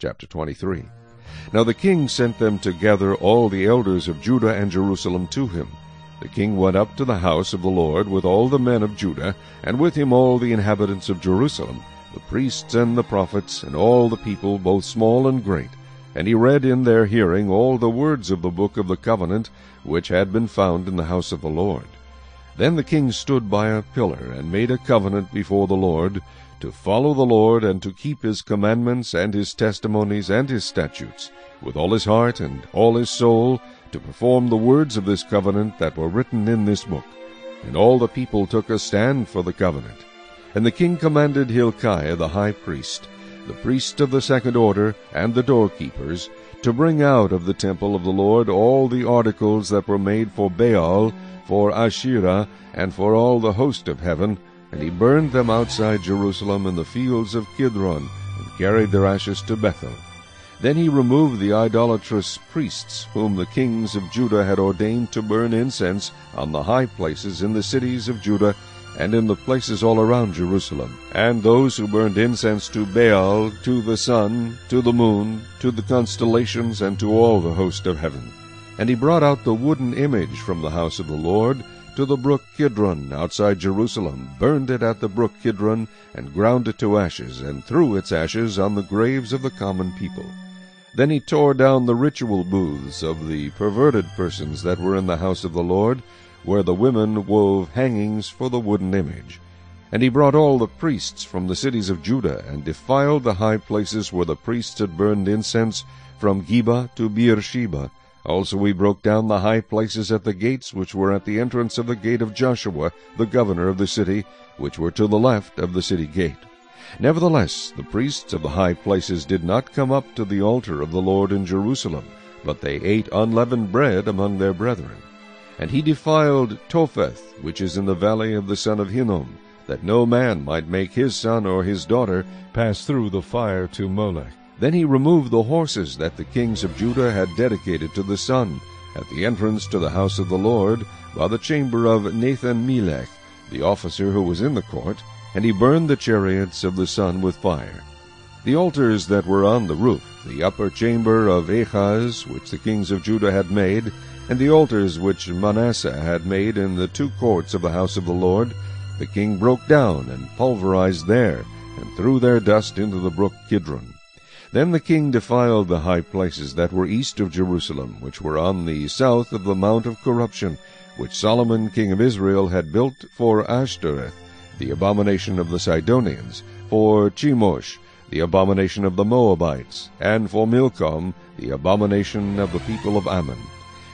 Chapter 23 Now the king sent them to gather all the elders of Judah and Jerusalem to him. The king went up to the house of the Lord with all the men of Judah, and with him all the inhabitants of Jerusalem, the priests and the prophets, and all the people, both small and great. And he read in their hearing all the words of the book of the covenant, which had been found in the house of the Lord. Then the king stood by a pillar, and made a covenant before the Lord, to follow the Lord, and to keep his commandments, and his testimonies, and his statutes, with all his heart and all his soul, to perform the words of this covenant that were written in this book. And all the people took a stand for the covenant. And the king commanded Hilkiah the high priest, the priest of the second order, and the doorkeepers, to bring out of the temple of the Lord all the articles that were made for Baal, for Asherah, and for all the host of heaven, and he burned them outside Jerusalem in the fields of Kidron, and carried their ashes to Bethel. Then he removed the idolatrous priests, whom the kings of Judah had ordained to burn incense on the high places in the cities of Judah, and in the places all around Jerusalem, and those who burned incense to Baal, to the sun, to the moon, to the constellations, and to all the host of heaven. And he brought out the wooden image from the house of the Lord to the brook Kidron outside Jerusalem, burned it at the brook Kidron, and ground it to ashes, and threw its ashes on the graves of the common people. Then he tore down the ritual booths of the perverted persons that were in the house of the Lord, where the women wove hangings for the wooden image. And he brought all the priests from the cities of Judah, and defiled the high places where the priests had burned incense, from Geba to Beersheba. Also we broke down the high places at the gates which were at the entrance of the gate of Joshua, the governor of the city, which were to the left of the city gate. Nevertheless, the priests of the high places did not come up to the altar of the Lord in Jerusalem, but they ate unleavened bread among their brethren. And he defiled Topheth, which is in the valley of the son of Hinnom, that no man might make his son or his daughter pass through the fire to Molech. Then he removed the horses that the kings of Judah had dedicated to the sun, at the entrance to the house of the Lord, by the chamber of Nathan Melech, the officer who was in the court, and he burned the chariots of the sun with fire. The altars that were on the roof, the upper chamber of Ahaz, which the kings of Judah had made, and the altars which Manasseh had made in the two courts of the house of the Lord, the king broke down and pulverized there, and threw their dust into the brook Kidron. Then the king defiled the high places that were east of Jerusalem, which were on the south of the mount of corruption, which Solomon king of Israel had built for Ashtoreth, the abomination of the Sidonians, for Chemosh, the abomination of the Moabites, and for Milcom, the abomination of the people of Ammon.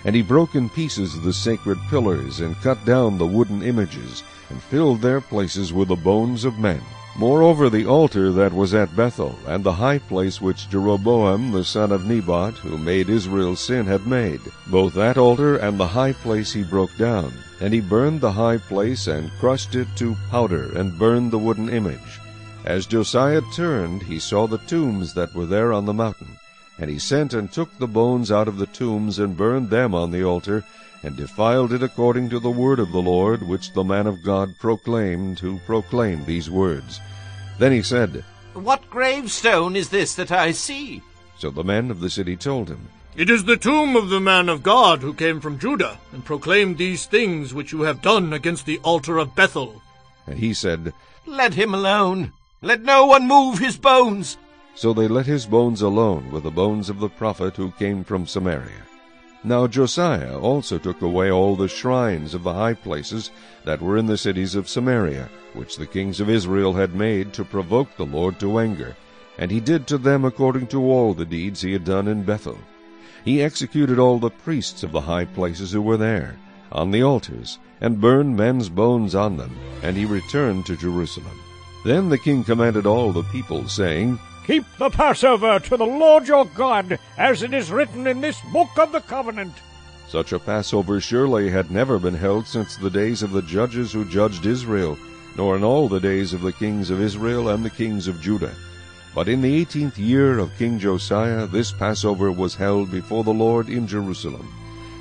And he broke in pieces the sacred pillars, and cut down the wooden images, and filled their places with the bones of men. Moreover, the altar that was at Bethel, and the high place which Jeroboam the son of Nebat, who made Israel sin, had made, both that altar and the high place he broke down. And he burned the high place, and crushed it to powder, and burned the wooden image. As Josiah turned, he saw the tombs that were there on the mountain. And he sent and took the bones out of the tombs, and burned them on the altar, and defiled it according to the word of the Lord, which the man of God proclaimed, who proclaimed these words. Then he said, What gravestone is this that I see? So the men of the city told him, It is the tomb of the man of God who came from Judah, and proclaimed these things which you have done against the altar of Bethel. And he said, Let him alone. Let no one move his bones. So they let his bones alone with the bones of the prophet who came from Samaria. Now Josiah also took away all the shrines of the high places that were in the cities of Samaria, which the kings of Israel had made to provoke the Lord to anger. And he did to them according to all the deeds he had done in Bethel. He executed all the priests of the high places who were there, on the altars, and burned men's bones on them, and he returned to Jerusalem. Then the king commanded all the people, saying, Keep the Passover to the Lord your God, as it is written in this book of the covenant. Such a Passover surely had never been held since the days of the judges who judged Israel, nor in all the days of the kings of Israel and the kings of Judah. But in the eighteenth year of King Josiah this Passover was held before the Lord in Jerusalem.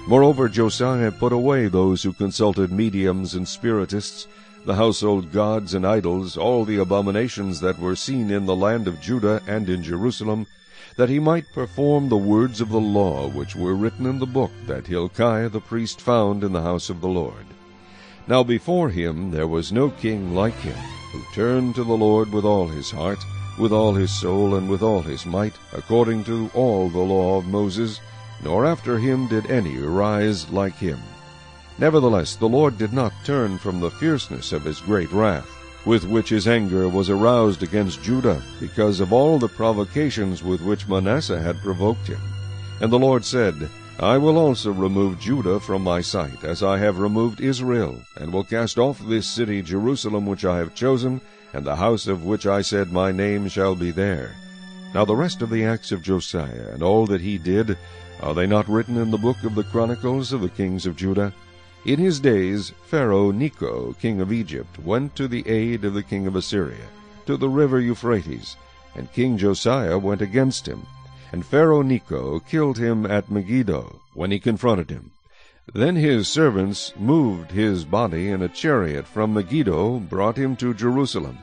Moreover, Josiah put away those who consulted mediums and spiritists, the household gods and idols, all the abominations that were seen in the land of Judah and in Jerusalem, that he might perform the words of the law which were written in the book that Hilkiah the priest found in the house of the Lord. Now before him there was no king like him, who turned to the Lord with all his heart, with all his soul, and with all his might, according to all the law of Moses, nor after him did any arise like him. Nevertheless the Lord did not turn from the fierceness of his great wrath, with which his anger was aroused against Judah, because of all the provocations with which Manasseh had provoked him. And the Lord said, I will also remove Judah from my sight, as I have removed Israel, and will cast off this city Jerusalem which I have chosen, and the house of which I said, My name shall be there. Now the rest of the acts of Josiah, and all that he did, are they not written in the book of the Chronicles of the kings of Judah? In his days Pharaoh Necho, king of Egypt, went to the aid of the king of Assyria, to the river Euphrates, and King Josiah went against him. And Pharaoh Necho killed him at Megiddo, when he confronted him. Then his servants moved his body in a chariot from Megiddo, brought him to Jerusalem,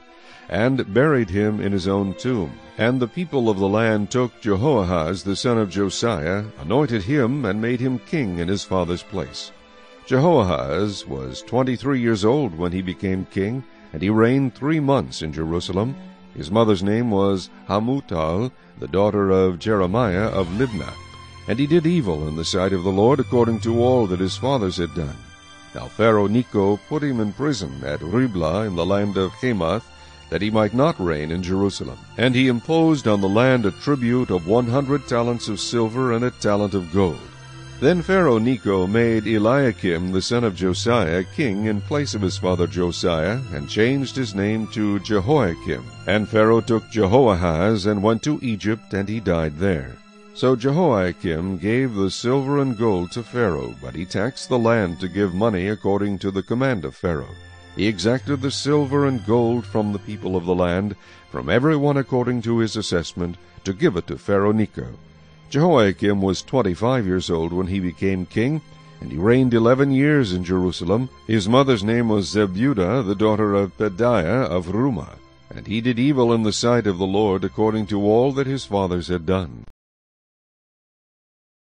and buried him in his own tomb. And the people of the land took Jehoahaz the son of Josiah, anointed him, and made him king in his father's place. Jehoahaz was twenty-three years old when he became king, and he reigned three months in Jerusalem. His mother's name was Hamutal, the daughter of Jeremiah of Libnah. And he did evil in the sight of the Lord according to all that his fathers had done. Now Pharaoh Necho put him in prison at Riblah in the land of Hamath, that he might not reign in Jerusalem. And he imposed on the land a tribute of one hundred talents of silver and a talent of gold. Then Pharaoh Necho made Eliakim the son of Josiah king in place of his father Josiah, and changed his name to Jehoiakim. And Pharaoh took Jehoahaz and went to Egypt, and he died there. So Jehoiakim gave the silver and gold to Pharaoh, but he taxed the land to give money according to the command of Pharaoh. He exacted the silver and gold from the people of the land, from every one according to his assessment, to give it to Pharaoh Necho. Jehoiakim was twenty-five years old when he became king, and he reigned eleven years in Jerusalem. His mother's name was Zebudah, the daughter of Pedaiah of Rumah. And he did evil in the sight of the Lord according to all that his fathers had done.